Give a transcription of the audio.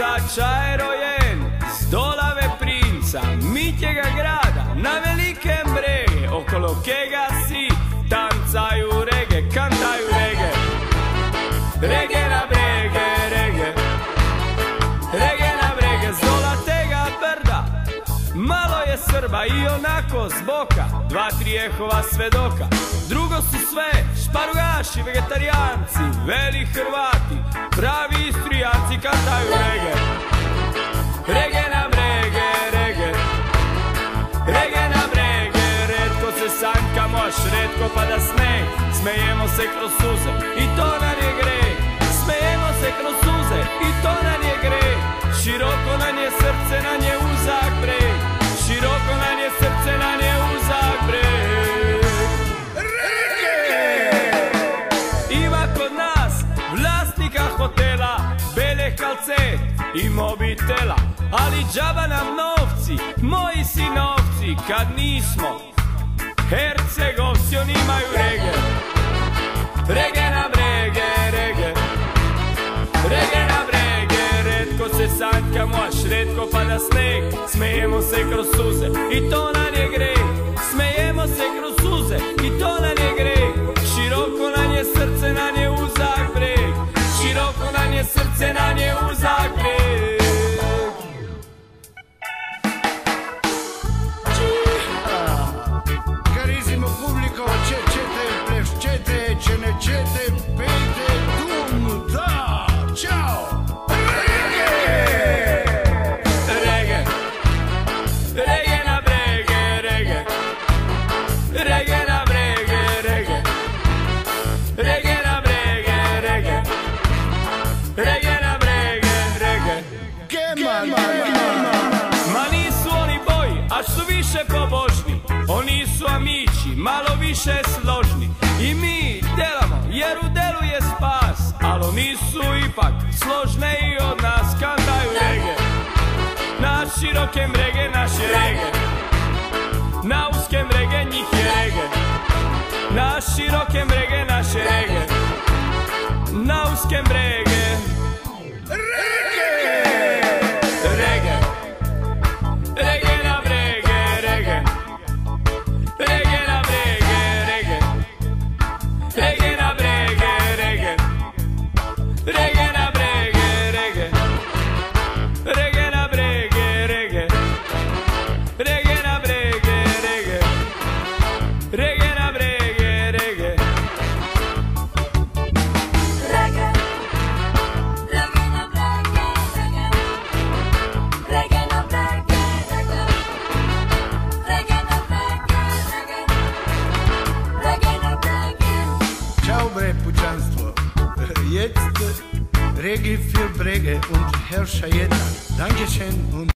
klinca Čajerojen Z dolave princa Mitjega grada Na velikem brege Okolo kega si Tancaju rege Kantaju rege Rege na brege Rege Rege na brege Z dola tega brda. Malo je Srba i onako zboka Dva, tri ehova svedoka. Drugo su sve šparugaši, vegetarijanci Veli Hrvati, pravi istrijanci Kantaju až redko pada sneg Smejemo se kroz suze i to nam je greh Smejemo se kroz suze i to nam je greh Široko nam je srce, nam je uzak breg Široko nam je srce, nam je uzak kod nas vlasnika hotela Bele kalce i mobitela Ali džaba nam novci, moji sinovci Kad nismo Hercegovci, oni imaju rege Rege nam rege, rege Rege nam rege, redko se sanjkamo, až redko pada sneg Smejemo se kroz suze i to nam je greh boji, a su više pobožni Oni su amici, malo više složni. I mi delamo, jer u delu je spas Ali oni su ipak složne i od nas kantaju rege. Na široke mrege naše rege. Na uske mrege njih je rege. Na široke mrege naše rege. Na uske mrege Jetzt Regi für Brege und Herr Schajeta. Dankeschön und